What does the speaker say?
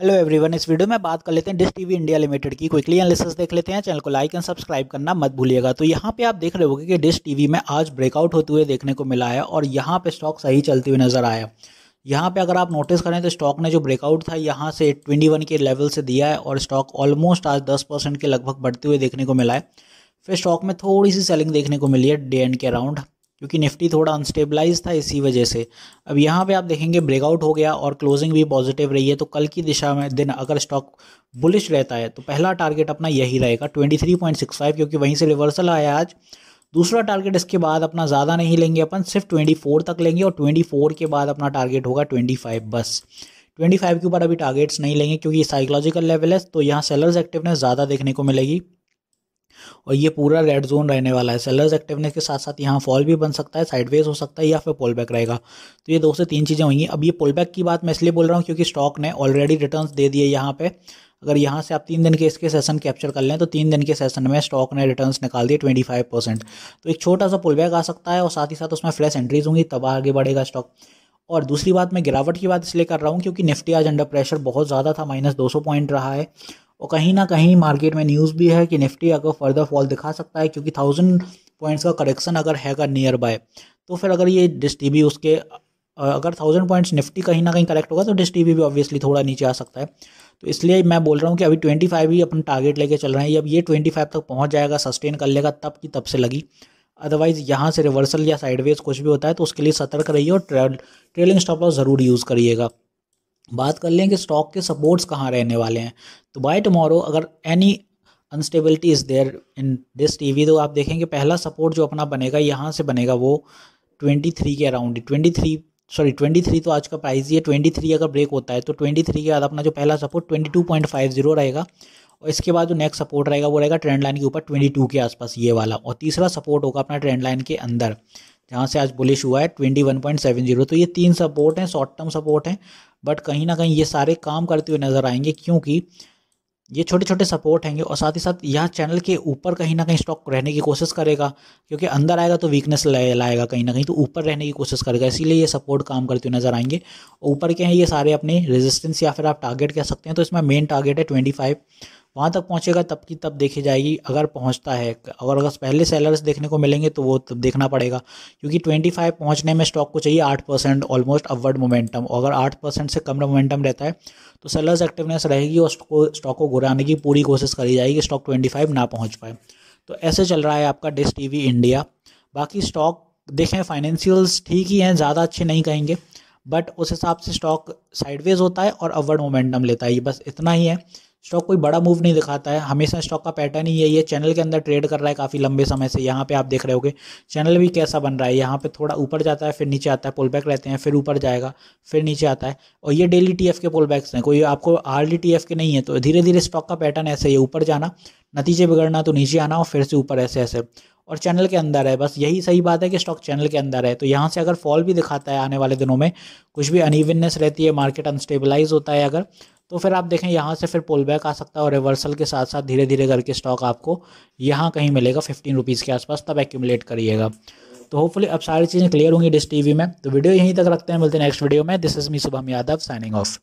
Hello everyone इस video में बात कर लेते हैं डिश टीवी इंडिया लिमिटेड की। क्विकली एनालिसिस देख लेते हैं, चैनल को लाइक एंड सब्सक्राइब करना मत भूलिएगा। तो यहाँ पे आप देख रहे होगे कि डिश टीवी में आज ब्रेकआउट होते हुए देखने को मिला है और यहाँ पे स्टॉक सही चलते हुए नज़र आया। यहाँ पे अगर आप नोटिस करें तो स्टॉक ने जो ब्रेकआउट था, यहाँ से 21 के लेवल से दिया है और स्टॉक ऑलमोस्ट आज 10 परसेंट के लगभग बढ़ते हुए देखने को मिला है। फिर स्टॉक में थोड़ी सी सेलिंग देखने को मिली है डे एंड के अराउंड क्योंकि निफ्टी थोड़ा अनस्टेबलाइज था इसी वजह से। अब यहाँ पे आप देखेंगे ब्रेकआउट हो गया और क्लोजिंग भी पॉजिटिव रही है तो कल की दिशा में दिन अगर स्टॉक बुलिश रहता है तो पहला टारगेट अपना यही रहेगा 23.65 क्योंकि वहीं से रिवर्सल आया आज। दूसरा टारगेट इसके बाद अपना ज़्यादा नहीं लेंगे अपन, सिर्फ़ 24 तक लेंगे और 24 के बाद अपना टारगेट होगा 25 बस। 25 के ऊपर अभी टारगेट्स नहीं लेंगे क्योंकि साइकोलॉजिकल लेवल है तो यहाँ सेलर्स एक्टिवनेस ज़्यादा देखने को मिलेगी। और ये पूरा रेड जोन रहने वाला है। सेलर्स एक्टिवनेस के साथ साथ यहाँ फॉल भी बन सकता है साइडवेज हो सकता है या फिर पुल बैक रहेगा। तो ये दो से तीन चीज़ें होंगी। अब ये पुल बैक की बात मैं इसलिए बोल रहा हूँ क्योंकि स्टॉक ने ऑलरेडी रिटर्न दे दिए यहाँ पर अगर यहाँ से आप तीन दिन के इसके सेशन कैप्चर कर लें तो तीन दिन के सेशन में स्टॉक ने रिटर्न्स निकाल दिए ट्वेंटी फाइव परसेंट तो एक छोटा सा पुल बैक आ सकता है और साथ ही साथ उसमें फ्रेश एंट्रीज होंगी, तब आगे बढ़ेगा स्टॉक और दूसरी बात मैं गिरावट की बात इसलिए कर रहा हूँ क्योंकि निफ्टी आज अंडर प्रेशर बहुत ज़्यादा था माइनस दो सौ पॉइंट रहा है। और कहीं ना कहीं मार्केट में न्यूज़ भी है कि निफ्टी अगर फर्दर फॉल दिखा सकता है, क्योंकि थाउज़ेंड पॉइंट्स का करेक्शन अगर हैगा नियर बाय तो फिर अगर ये डिस टी उसके अगर थाउज़ेंड पॉइंट्स निफ्टी कहीं ना कहीं करेक्ट होगा तो डिस टी भी ऑब्वियसली थोड़ा नीचे आ सकता है। तो इसलिए मैं बोल रहा हूँ कि अभी ट्वेंटी फाइव ही अपन टारगेट लेके चल रहे हैं। अब ये ट्वेंटी फाइव तक पहुँच जाएगा सस्टेन कर लेगा, तब की तब से लगी। अदरवाइज़ यहाँ से रिवर्सल या साइडवेज कुछ भी होता है तो उसके लिए सतर्क रहिए और ट्रेलिंग स्टॉप लॉस ज़रूर यूज़ करिएगा। बात कर लें कि स्टॉक के सपोर्ट्स कहाँ रहने वाले हैं। तो बाय टमोरो अगर any unstability is there in this TV तो आप देखेंगे पहला सपोर्ट जो अपना बनेगा, यहाँ से बनेगा वो ट्वेंटी थ्री के around twenty three sorry twenty three तो आज का प्राइस ही है। ट्वेंटी थ्री अगर ब्रेक होता है तो ट्वेंटी थ्री के बाद अपना जो पहला support twenty two point five zero रहेगा। और इसके बाद जो नेक्स्ट सपोर्ट रहेगा, वो रहेगा ट्रेंड लाइन के ऊपर ट्वेंटी टू के आसपास ये वाला। और तीसरा सपोर्ट होगा अपना ट्रेंड लाइन के अंदर। जहाँ से आज बुलिश हुआ है twenty one point seven zero तो ये तीन सपोर्ट हैं शॉर्ट टर्म सपोर्ट हैं बट कहीं ना कहीं ये सारे काम करते हुए नज़र आएँगे क्योंकि ये छोटे छोटे सपोर्ट हैंगे और साथ ही साथ यह चैनल के ऊपर कहीं ना कहीं स्टॉक रहने की कोशिश करेगा, क्योंकि अंदर आएगा तो वीकनेस लाएगा कहीं ना कहीं तो ऊपर रहने की कोशिश करेगा, इसीलिए ये सपोर्ट काम करते हुए नज़र आएँगे। ऊपर के हैं ये सारे अपने रेजिस्टेंस या फिर आप टारगेट कह सकते हैं तो इसमें मेन टारगेट है ट्वेंटी वहाँ तक पहुँचेगा तब की तब देखी जाएगी, अगर पहुँचता है। अगर अगर पहले सेलर्स देखने को मिलेंगे तो वो तब देखना पड़ेगा, क्योंकि ट्वेंटी फाइव पहुँचने में स्टॉक को चाहिए आठ परसेंट ऑलमोस्ट अपवर्ड मोमेंटम अगर आठ परसेंट से कम मोमेंटम रहता है तो सेलर्स एक्टिवनेस रहेगी और स्टॉक को घुराने की पूरी कोशिश करी जाएगी स्टॉक ट्वेंटी फाइव ना पहुँच पाए। तो ऐसे चल रहा है आपका डिस टी वी इंडिया बाकी स्टॉक देखें फाइनेंशियल्स ठीक ही हैं, ज़्यादा अच्छे नहीं कहेंगे बट उस हिसाब से स्टॉक साइडवेज होता है और अपवर्ड मोमेंटम लेता है। ये बस इतना ही है। स्टॉक कोई बड़ा मूव नहीं दिखाता है। हमेशा स्टॉक का पैटर्न ही यही है। चैनल के अंदर ट्रेड कर रहा है काफ़ी लंबे समय से। यहाँ पे आप देख रहे होगे, चैनल भी कैसा बन रहा है। यहाँ पे थोड़ा ऊपर जाता है, फिर नीचे आता है पुल बैक रहते हैं, फिर ऊपर जाएगा, फिर नीचे आता है। और ये डेली टी के पुल बैक्स हैं। कोई आपको आर्ली टी के नहीं है तो धीरे धीरे स्टॉक का पैटर्न ऐसे ही ऊपर जाना, नतीजे बिगड़ना तो नीचे आना और फिर से ऊपर ऐसे ऐसे। और चैनल के अंदर है, बस यही सही बात है कि स्टॉक चैनल के अंदर है। तो यहाँ से अगर फॉल भी दिखाता है आने वाले दिनों में, कुछ भी अनइवननेस रहती है मार्केट अनस्टेबलाइज होता है अगर तो फिर आप देखें, यहाँ से फिर पुल बैक आ सकता है और रिवर्सल के साथ साथ धीरे धीरे करके स्टॉक आपको यहाँ कहीं मिलेगा फिफ्टीन रुपीज़ के आसपास, तब एक्यूमुलेट करिएगा। तो होपफुली अब सारी चीज़ें क्लियर होंगी डिस टीवी में। तो वीडियो यहीं तक रखते हैं, मिलते हैं नेक्स्ट वीडियो में। This is me Shubham Yadav signing off